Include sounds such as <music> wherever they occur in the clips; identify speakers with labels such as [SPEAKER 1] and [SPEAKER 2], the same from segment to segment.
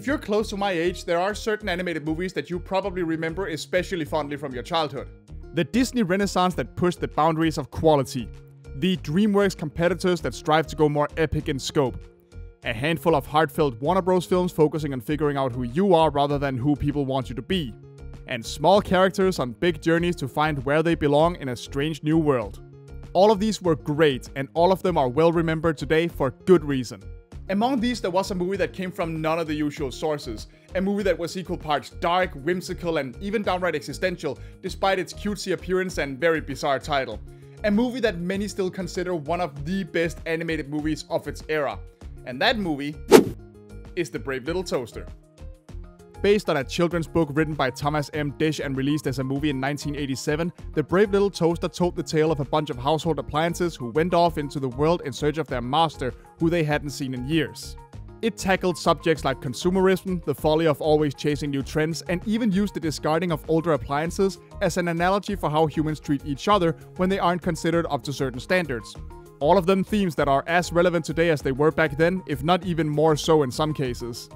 [SPEAKER 1] if you're close to my age, there are certain animated movies that you probably remember especially fondly from your childhood. The Disney Renaissance that pushed the boundaries of quality. The DreamWorks competitors that strive to go more epic in scope. A handful of heartfelt Warner Bros. films focusing on figuring out who you are rather than who people want you to be. And small characters on big journeys to find where they belong in a strange new world. All of these were great, and all of them are well remembered today for good reason. Among these, there was a movie that came from none of the usual sources. A movie that was equal parts dark, whimsical, and even downright existential, despite its cutesy appearance and very bizarre title. A movie that many still consider one of the best animated movies of its era. And that movie is The Brave Little Toaster. Based on a children's book written by Thomas M. Disch and released as a movie in 1987, The Brave Little Toaster told the tale of a bunch of household appliances who went off into the world in search of their master, who they hadn't seen in years. It tackled subjects like consumerism, the folly of always chasing new trends, and even used the discarding of older appliances as an analogy for how humans treat each other when they aren't considered up to certain standards. All of them themes that are as relevant today as they were back then, if not even more so in some cases.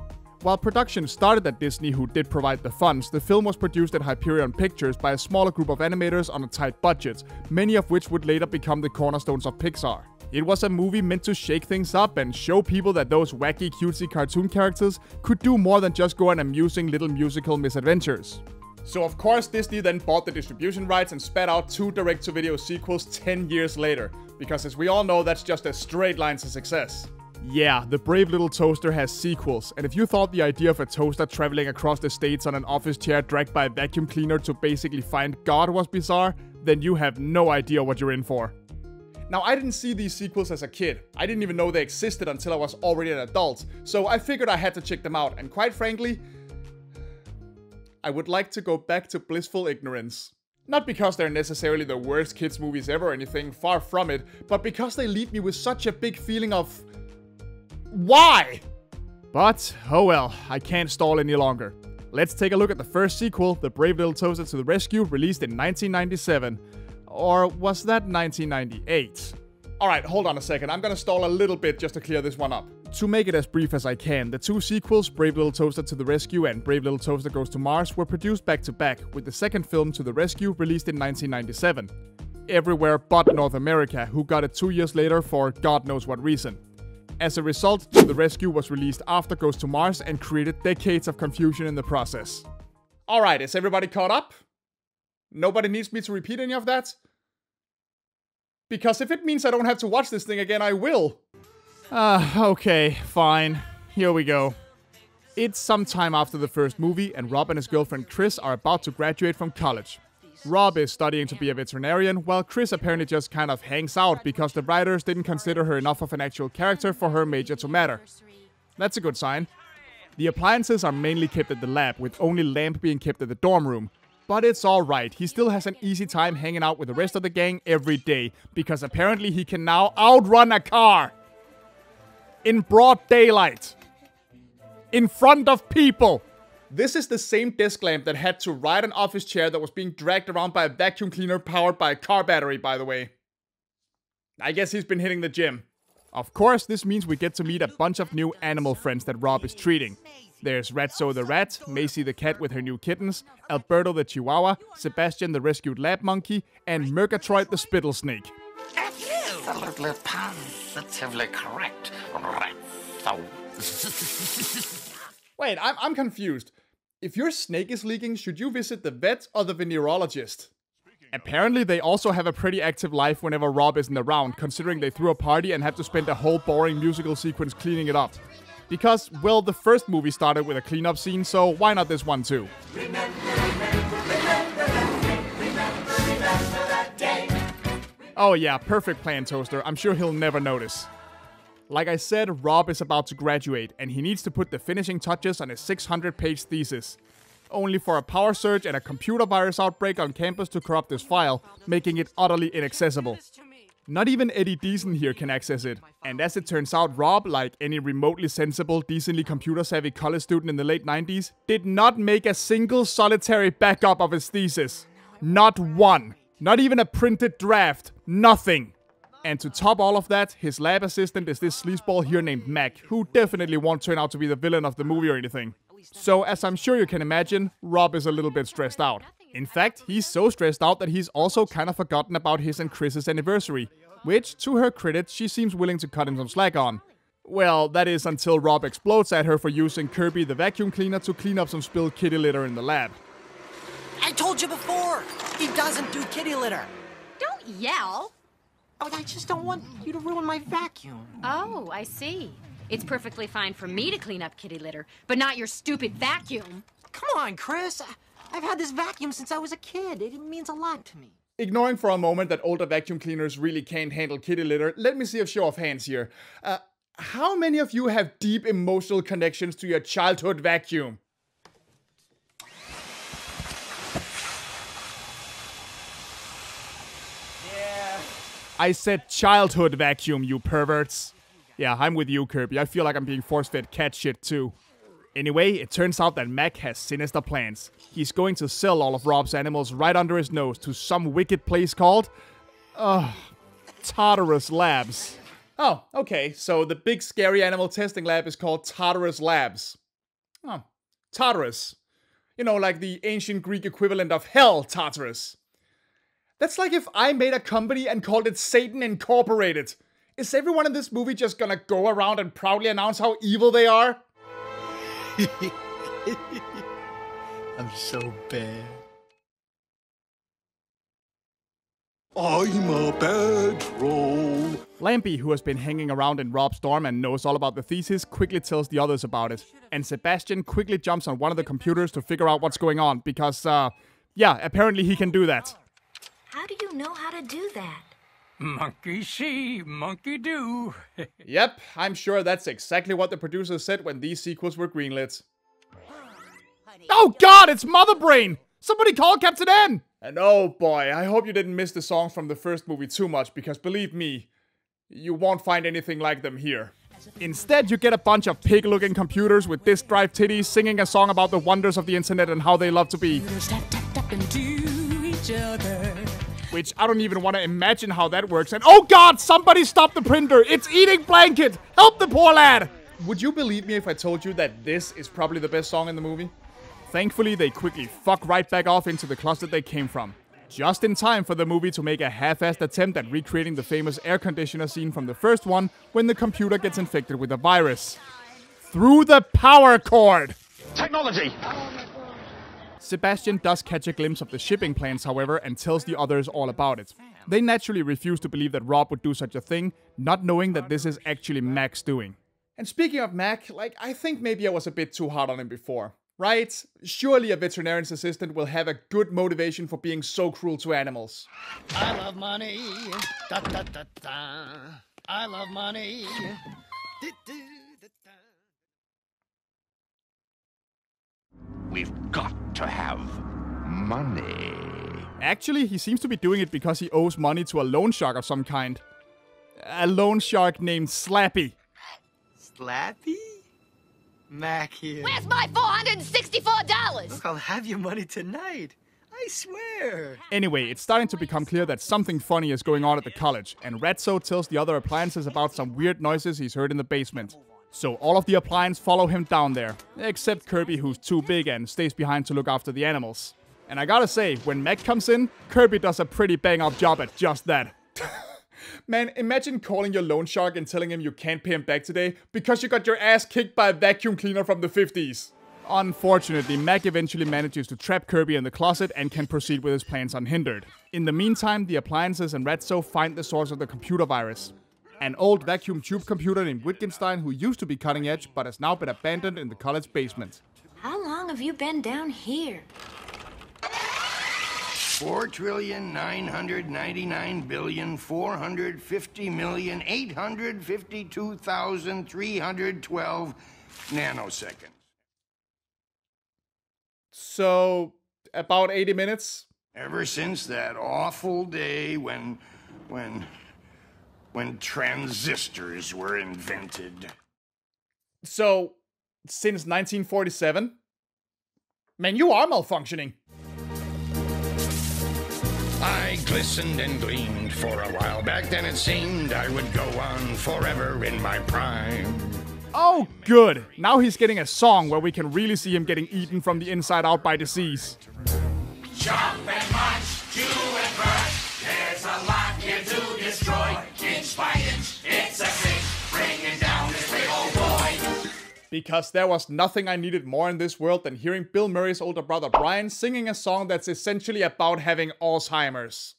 [SPEAKER 1] While production started at Disney, who did provide the funds, the film was produced at Hyperion Pictures by a smaller group of animators on a tight budget, many of which would later become the cornerstones of Pixar. It was a movie meant to shake things up and show people that those wacky, cutesy cartoon characters could do more than just go on amusing little musical misadventures. So of course Disney then bought the distribution rights and spat out two direct-to-video sequels 10 years later, because as we all know that's just a straight line to success. Yeah, The Brave Little Toaster has sequels, and if you thought the idea of a toaster traveling across the states on an office chair dragged by a vacuum cleaner to basically find God was bizarre, then you have no idea what you're in for. Now, I didn't see these sequels as a kid. I didn't even know they existed until I was already an adult, so I figured I had to check them out, and quite frankly, I would like to go back to blissful ignorance. Not because they're necessarily the worst kids' movies ever or anything, far from it, but because they leave me with such a big feeling of why? But, oh well, I can't stall any longer. Let's take a look at the first sequel, The Brave Little Toaster to the Rescue, released in 1997. Or was that 1998? Alright, hold on a second. I'm gonna stall a little bit just to clear this one up. To make it as brief as I can, the two sequels, Brave Little Toaster to the Rescue and Brave Little Toaster Goes to Mars, were produced back to back, with the second film to the rescue released in 1997. Everywhere but North America, who got it two years later for God knows what reason. As a result, the Rescue was released after Goes to Mars and created decades of confusion in the process. Alright, is everybody caught up? Nobody needs me to repeat any of that? Because if it means I don't have to watch this thing again, I will. Ah, uh, okay, fine. Here we go. It's some time after the first movie, and Rob and his girlfriend Chris are about to graduate from college. Rob is studying to be a veterinarian, while Chris apparently just kind of hangs out because the writers didn't consider her enough of an actual character for her major to matter. That's a good sign. The appliances are mainly kept at the lab, with only Lamp being kept at the dorm room. But it's alright, he still has an easy time hanging out with the rest of the gang every day, because apparently he can now outrun a car! In broad daylight! In front of people! This is the same desk lamp that had to ride an office chair that was being dragged around by a vacuum cleaner powered by a car battery, by the way. I guess he's been hitting the gym. Of course, this means we get to meet a bunch of new animal friends that Rob is treating. There's Ratso the rat, Macy the cat with her new kittens, Alberto the chihuahua, Sebastian the rescued lab monkey, and Murgatroyd the spittle snake.
[SPEAKER 2] Absolutely positively correct, Ratso. <laughs>
[SPEAKER 1] Wait, I'm, I'm confused. If your snake is leaking, should you visit the vet or the venereologist? Apparently, they also have a pretty active life whenever Rob isn't around, considering they threw a party and had to spend a whole boring musical sequence cleaning it up. Because, well, the first movie started with a cleanup scene, so why not this one too? oh yeah, perfect plan, Toaster. I'm sure he'll never notice. Like I said, Rob is about to graduate, and he needs to put the finishing touches on his 600 page thesis. Only for a power surge and a computer virus outbreak on campus to corrupt this file, making it utterly inaccessible. Not even Eddie Deason here can access it. And as it turns out, Rob, like any remotely sensible, decently computer savvy college student in the late 90s, did not make a single solitary backup of his thesis. Not one. Not even a printed draft. Nothing. And to top all of that, his lab assistant is this sleazeball here named Mac, who definitely won't turn out to be the villain of the movie or anything. So, as I'm sure you can imagine, Rob is a little bit stressed out. In fact, he's so stressed out that he's also kind of forgotten about his and Chris's anniversary, which, to her credit, she seems willing to cut him some slack on. Well, that is until Rob explodes at her for using Kirby the vacuum cleaner to clean up some spilled kitty litter in the lab.
[SPEAKER 3] I told you before, he doesn't do kitty litter.
[SPEAKER 4] Don't yell.
[SPEAKER 3] I just don't want you to ruin my vacuum.
[SPEAKER 4] Oh, I see. It's perfectly fine for me to clean up kitty litter, but not your stupid vacuum.
[SPEAKER 3] Come on, Chris. I- I've had this vacuum since I was a kid. It means a lot to me.
[SPEAKER 1] Ignoring for a moment that older vacuum cleaners really can't handle kitty litter, let me see a show of hands here. Uh, how many of you have deep emotional connections to your childhood vacuum? I said childhood vacuum, you perverts. Yeah, I'm with you, Kirby. I feel like I'm being force fed cat shit too. Anyway, it turns out that Mac has sinister plans. He's going to sell all of Rob's animals right under his nose to some wicked place called. Uh, Tartarus Labs. Oh, okay, so the big scary animal testing lab is called Tartarus Labs. Oh, Tartarus. You know, like the ancient Greek equivalent of hell, Tartarus. That's like if I made a company and called it Satan Incorporated. Is everyone in this movie just gonna go around and proudly announce how evil they are? <laughs>
[SPEAKER 5] I'm so bad.
[SPEAKER 6] I'm a bad troll.
[SPEAKER 1] Lampy, who has been hanging around in Rob's dorm and knows all about the thesis, quickly tells the others about it. And Sebastian quickly jumps on one of the computers to figure out what's going on because, uh, yeah, apparently he can do that.
[SPEAKER 7] How do you know how to do that?
[SPEAKER 2] Monkey see, monkey do. <laughs>
[SPEAKER 1] Yep, I'm sure that's exactly what the producers said when these sequels were greenlit. Oh god, it's Mother Brain! Somebody call Captain N! And oh boy, I hope you didn't miss the songs from the first movie too much, because believe me, you won't find anything like them here. Instead, you get a bunch of pig-looking computers with disk drive titties singing a song about the wonders of the internet and how they love to be. Which I don't even want to imagine how that works. And oh god, somebody stop the printer! It's eating blanket! Help the poor lad! Would you believe me if I told you that this is probably the best song in the movie? Thankfully, they quickly fuck right back off into the closet they came from. Just in time for the movie to make a half-assed attempt at recreating the famous air conditioner scene from the first one when the computer gets infected with a virus. Through the power cord!
[SPEAKER 6] Technology.
[SPEAKER 1] Sebastian does catch a glimpse of the shipping plans, however, and tells the others all about it. They naturally refuse to believe that Rob would do such a thing, not knowing that this is actually Mac's doing. And speaking of Mac, like, I think maybe I was a bit too hard on him before. Right? Surely a veterinarian's assistant will have a good motivation for being so cruel to animals.
[SPEAKER 5] I love money. Da, da, da, da. I love money. Du, du, da, da.
[SPEAKER 6] We've got to have money.
[SPEAKER 1] Actually, he seems to be doing it because he owes money to a loan shark of some kind. A loan shark named Slappy.
[SPEAKER 5] Slappy? Mac here.
[SPEAKER 4] Where's my $464?
[SPEAKER 5] Look, I'll have your money tonight. I swear.
[SPEAKER 1] Anyway, it's starting to become clear that something funny is going on at the college, and Ratso tells the other appliances about some weird noises he's heard in the basement. So all of the appliances follow him down there, except Kirby who's too big and stays behind to look after the animals. And I gotta say, when Mac comes in, Kirby does a pretty bang up job at just that. <laughs> Man, imagine calling your loan shark and telling him you can't pay him back today because you got your ass kicked by a vacuum cleaner from the 50s. Unfortunately, Mac eventually manages to trap Kirby in the closet and can proceed with his plans unhindered. In the meantime, the appliances and Ratso find the source of the computer virus. An old vacuum tube computer named Wittgenstein who used to be cutting edge but has now been abandoned in the college basement.
[SPEAKER 7] How long have you been down here?
[SPEAKER 8] Four trillion nine hundred ninety-nine billion four hundred fifty million eight hundred fifty-two thousand three hundred twelve nanoseconds.
[SPEAKER 1] So, about 80 minutes?
[SPEAKER 8] Ever since that awful day when, when, when transistors were invented.
[SPEAKER 1] So, since 1947? Man, you are malfunctioning.
[SPEAKER 8] I glistened and gleamed for a while. Back then it seemed I would go on forever in my prime.
[SPEAKER 1] Oh, good. Now he's getting a song where we can really see him getting eaten from the inside out by disease.
[SPEAKER 9] Chop
[SPEAKER 1] Because there was nothing I needed more in this world than hearing Bill Murray's older brother Brian singing a song that's essentially about having Alzheimer's.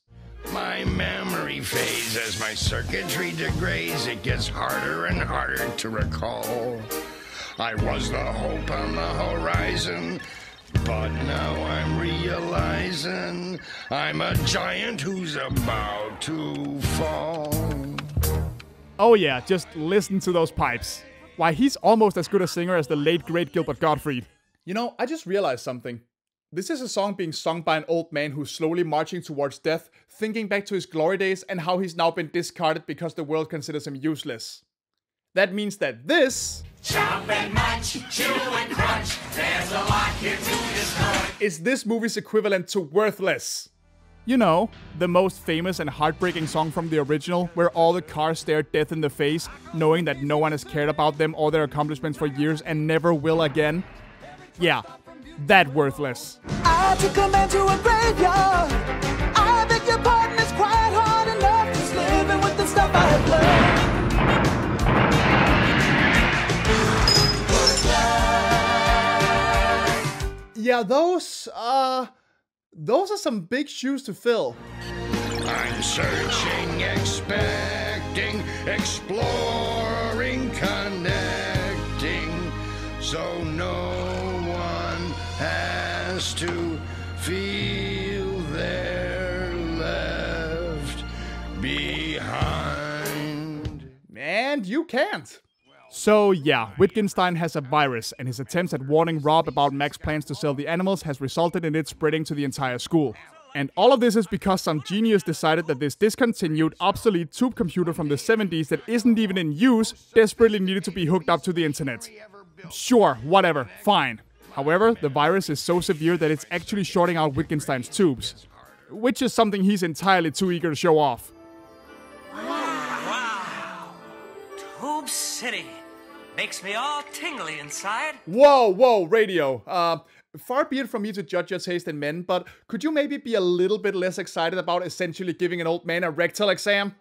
[SPEAKER 8] My memory fades as my circuitry degrades. It gets harder and harder to recall. I was the hope on the horizon, but now I'm realizing I'm a giant who's about to fall.
[SPEAKER 1] Oh, yeah, just listen to those pipes. Why, he's almost as good a singer as the late great Gilbert Gottfried. You know, I just realized something. This is a song being sung by an old man who's slowly marching towards death, thinking back to his glory days and how he's now been discarded because the world considers him useless. That means that this.
[SPEAKER 9] Chop and munch, chew and crunch. There's a lot here to destroy.
[SPEAKER 1] Is this movie's equivalent to Worthless? You know, the most famous and heartbreaking song from the original, where all the cars stare death in the face, knowing that no one has cared about them or their accomplishments for years and never will again. Yeah, that worthless.
[SPEAKER 10] I took a man a graveyard. I beg your pardon, it's quite hard enough just living with the stuff I have learned.
[SPEAKER 1] Yeah, those, uh, those are some big shoes to fill.
[SPEAKER 8] I'm searching, expecting, exploring, connecting, so no one has to feel they're left behind.
[SPEAKER 1] And you can't. So yeah, Wittgenstein has a virus, and his attempts at warning Rob about Mac's plans to sell the animals has resulted in it spreading to the entire school. And all of this is because some genius decided that this discontinued, obsolete tube computer from the 70s that isn't even in use desperately needed to be hooked up to the internet. Sure, whatever, fine. However, the virus is so severe that it's actually shorting out Wittgenstein's tubes, which is something he's entirely too eager to show off. Wow!
[SPEAKER 11] Tube City. Makes me all tingly inside.
[SPEAKER 1] Whoa, whoa, radio. Uh, far be it from me to judge your taste in men, but could you maybe be a little bit less excited about essentially giving an old man a rectal exam?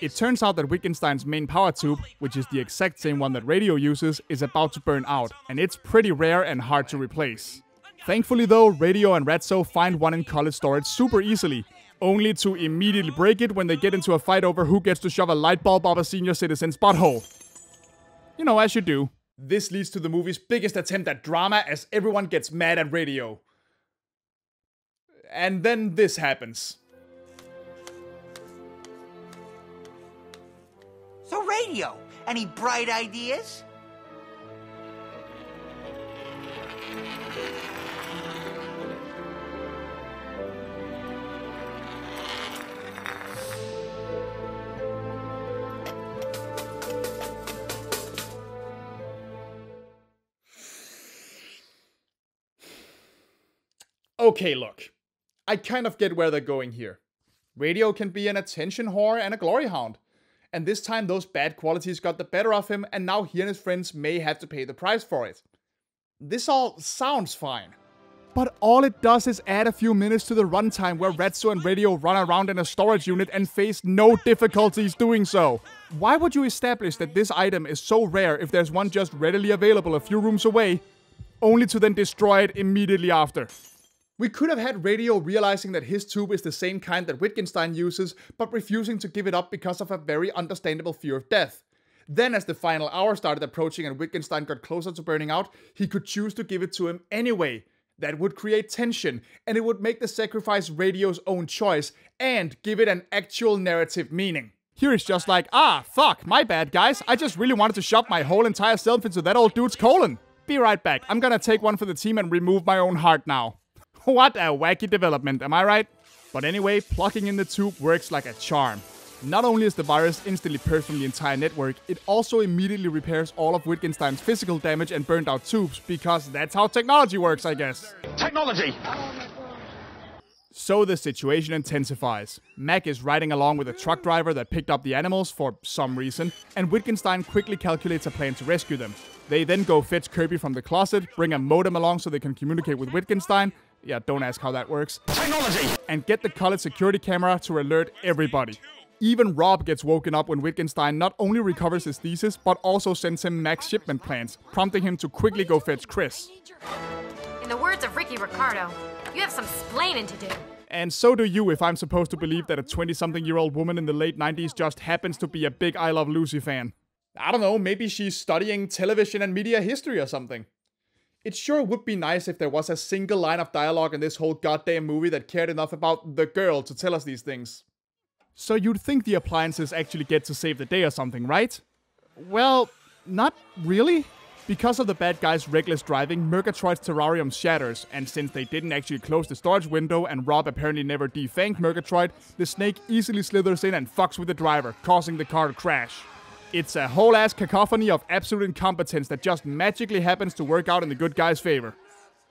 [SPEAKER 1] It turns out that Wittgenstein's main power tube, which is the exact same one that radio uses, is about to burn out, and it's pretty rare and hard to replace. Thankfully though, Radio and Ratso find one in college storage super easily, only to immediately break it when they get into a fight over who gets to shove a light bulb up a senior citizen's butthole. You know, as you do. This leads to the movie's biggest attempt at drama as everyone gets mad at radio. And then this happens.
[SPEAKER 12] So, radio, any bright ideas?
[SPEAKER 1] Okay, look. I kind of get where they're going here. Radio can be an attention whore and a glory hound. And this time those bad qualities got the better of him, and now he and his friends may have to pay the price for it. This all sounds fine. But all it does is add a few minutes to the runtime where Ratso and Radio run around in a storage unit and face no difficulties doing so. Why would you establish that this item is so rare if there's one just readily available a few rooms away, only to then destroy it immediately after? We could have had Radio realizing that his tube is the same kind that Wittgenstein uses, but refusing to give it up because of a very understandable fear of death. Then, as the final hour started approaching and Wittgenstein got closer to burning out, he could choose to give it to him anyway. That would create tension, and it would make the sacrifice Radio's own choice, and give it an actual narrative meaning. Here it's just like, ah, fuck, my bad, guys. I just really wanted to shove my whole entire self into that old dude's colon. Be right back. I'm gonna take one for the team and remove my own heart now. <laughs> What a wacky development, am I right? But anyway, plugging in the tube works like a charm. Not only is the virus instantly purged from the entire network, it also immediately repairs all of Wittgenstein's physical damage and burned out tubes, because that's how technology works, I guess.
[SPEAKER 6] Technology!
[SPEAKER 1] So the situation intensifies. Mac is riding along with a truck driver that picked up the animals for some reason, and Wittgenstein quickly calculates a plan to rescue them. They then go fetch Kirby from the closet, bring a modem along so they can communicate with Wittgenstein. Yeah, don't ask how that works.
[SPEAKER 6] Technology!
[SPEAKER 1] And get the college security camera to alert everybody. Even Rob gets woken up when Wittgenstein not only recovers his thesis, but also sends him Mac's shipment plans, prompting him to quickly go fetch Chris.
[SPEAKER 4] In the words of Ricky Ricardo, you have some splaining to do.
[SPEAKER 1] And so do you if I'm supposed to believe that a 20 something year old woman in the late 90s just happens to be a big I Love Lucy fan. I don't know, maybe she's studying television and media history or something. It sure would be nice if there was a single line of dialogue in this whole goddamn movie that cared enough about the girl to tell us these things. So you'd think the appliances actually get to save the day or something, right? Well, not really. Because of the bad guy's reckless driving, Murgatroyd's terrarium shatters, and since they didn't actually close the storage window and Rob apparently never defanged Murgatroyd, the snake easily slithers in and fucks with the driver, causing the car to crash. It's a whole ass cacophony of absolute incompetence that just magically happens to work out in the good guy's favor.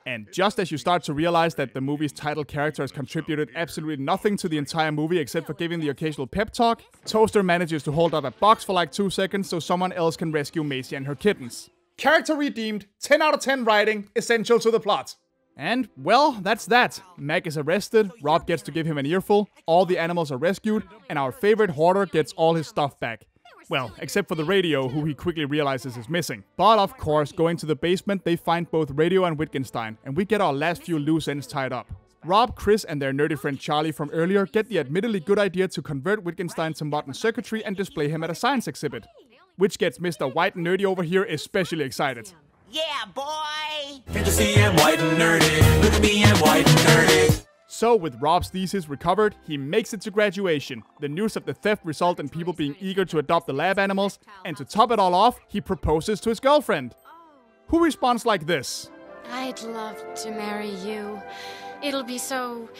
[SPEAKER 1] And just as you start to realize that the movie's title character has contributed absolutely nothing to the entire movie except for giving the occasional pep talk, Toaster manages to hold up a box for like two seconds so someone else can rescue Macy and her kittens. Character redeemed, 10 out of 10 writing, essential to the plot. And, well, that's that. Mac is arrested, Rob gets to give him an earful, all the animals are rescued, and our favorite hoarder gets all his stuff back. Well, except for the radio, who he quickly realizes is missing. But of course, going to the basement, they find both Radio and Wittgenstein, and we get our last few loose ends tied up. Rob, Chris, and their nerdy friend Charlie from earlier get the admittedly good idea to convert Wittgenstein to modern circuitry and display him at a science exhibit. Which gets Mr. White and Nerdy over here especially excited.
[SPEAKER 12] Yeah, boy!
[SPEAKER 10] Can't you see I'm white and nerdy? Look at me, I'm white and nerdy.
[SPEAKER 1] So, with Rob's thesis recovered, he makes it to graduation. The news of the theft result in people being eager to adopt the lab animals, and to top it all off, he proposes to his girlfriend. Who responds like this?
[SPEAKER 13] I'd love to marry you. It'll be so.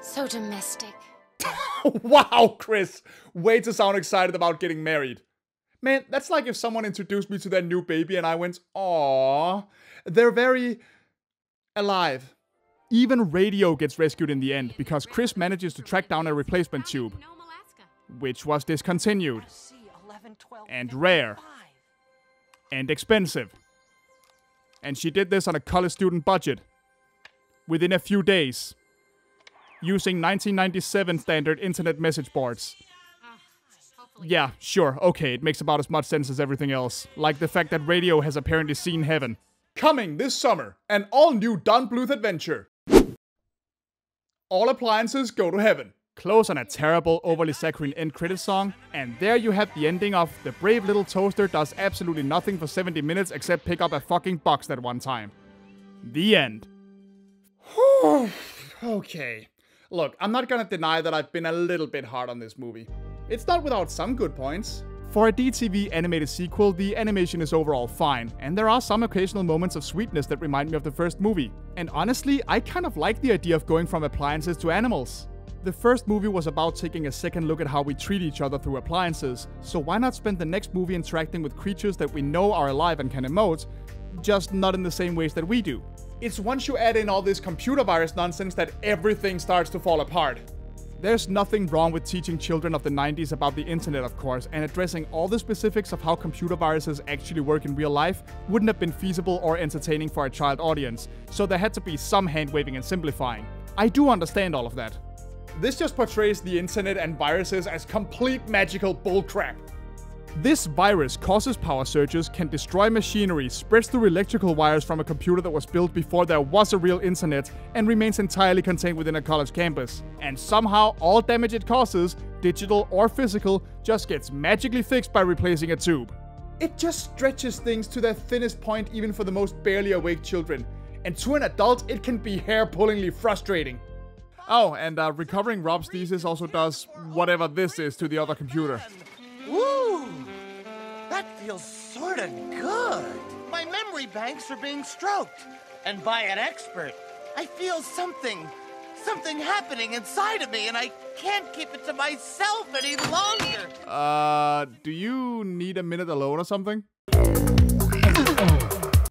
[SPEAKER 13] so domestic. <laughs>
[SPEAKER 1] wow, Chris! Way to sound excited about getting married. Man, that's like if someone introduced me to their new baby and I went, "Aww, they're very alive." Even Radio gets rescued in the end because Chris manages to track down a replacement tube, which was discontinued, and rare, and expensive. And she did this on a college student budget within a few days using 1997 standard internet message boards. Yeah, sure, okay, it makes about as much sense as everything else. Like the fact that radio has apparently seen heaven. Coming this summer, an all new Don Bluth adventure. All appliances go to heaven. Close on a terrible, overly saccharine end credit song, and there you have the ending of The Brave Little Toaster does absolutely nothing for 70 minutes except pick up a fucking box that one time. The end. <sighs> okay. Look, I'm not gonna deny that I've been a little bit hard on this movie. It's not without some good points. For a DTV animated sequel, the animation is overall fine, and there are some occasional moments of sweetness that remind me of the first movie. And honestly, I kind of like the idea of going from appliances to animals. The first movie was about taking a second look at how we treat each other through appliances, so why not spend the next movie interacting with creatures that we know are alive and can emote, just not in the same ways that we do? It's once you add in all this computer virus nonsense that everything starts to fall apart. There's nothing wrong with teaching children of the 90s about the internet, of course, and addressing all the specifics of how computer viruses actually work in real life wouldn't have been feasible or entertaining for a child audience, so there had to be some hand waving and simplifying. I do understand all of that. This just portrays the internet and viruses as complete magical bullcrap. This virus causes power surges, can destroy machinery, spreads through electrical wires from a computer that was built before there was a real internet, and remains entirely contained within a college campus. And somehow, all damage it causes, digital or physical, just gets magically fixed by replacing a tube. It just stretches things to their thinnest point even for the most barely awake children. And to an adult, it can be hair-pullingly frustrating. Oh, and uh, recovering Rob's thesis also does whatever this is to the other computer.
[SPEAKER 12] Woo! That feels sorta good. My memory banks are being stroked. And by an expert. I feel something, something happening inside of me, and I can't keep it to myself any longer.
[SPEAKER 1] Uh, do you need a minute alone or something?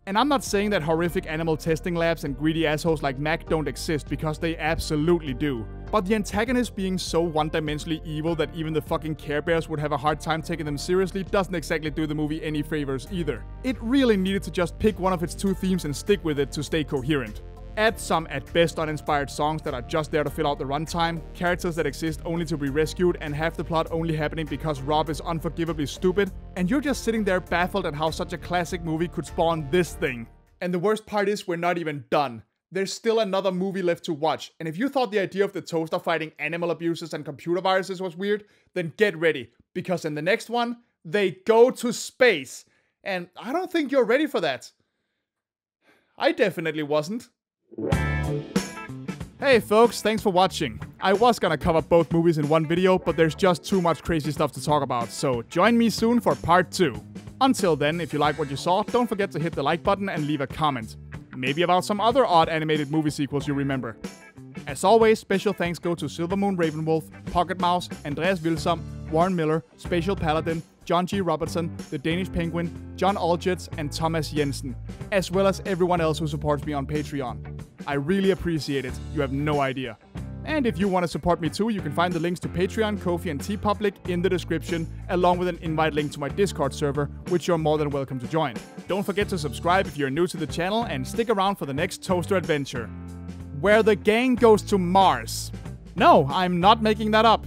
[SPEAKER 1] And I'm not saying that horrific animal testing labs and greedy assholes like Mac don't exist, because they absolutely do. But the antagonist being so one-dimensionally evil that even the fucking Care Bears would have a hard time taking them seriously doesn't exactly do the movie any favors either. It really needed to just pick one of its two themes and stick with it to stay coherent. Add some at best uninspired songs that are just there to fill out the runtime, characters that exist only to be rescued, and half the plot only happening because Rob is unforgivably stupid, and you're just sitting there baffled at how such a classic movie could spawn this thing. And the worst part is we're not even done. There's still another movie left to watch, and if you thought the idea of the toaster fighting animal abuses and computer viruses was weird, then get ready, because in the next one, they go to space. And I don't think you're ready for that. I definitely wasn't. Hey folks, thanks for watching. I was gonna cover both movies in one video, but there's just too much crazy stuff to talk about, so join me soon for part 2. Until then, if you like what you saw, don't forget to hit the like button and leave a comment. Maybe about some other odd animated movie sequels you remember. As always, special thanks go to Silvermoon Ravenwolf, Pocket Mouse, Andreas Wilsom, Warren Miller, Spatial Paladin, John G. Robertson, The Danish Penguin, John Algetz, and Thomas Jensen, as well as everyone else who supports me on Patreon. I really appreciate it, you have no idea. And if you want to support me too, you can find the links to Patreon, Ko-fi, and TeePublic in the description, along with an invite link to my Discord server, which you're more than welcome to join. Don't forget to subscribe if you're new to the channel, and stick around for the next Toaster adventure. Where the gang goes to Mars. No, I'm not making that up.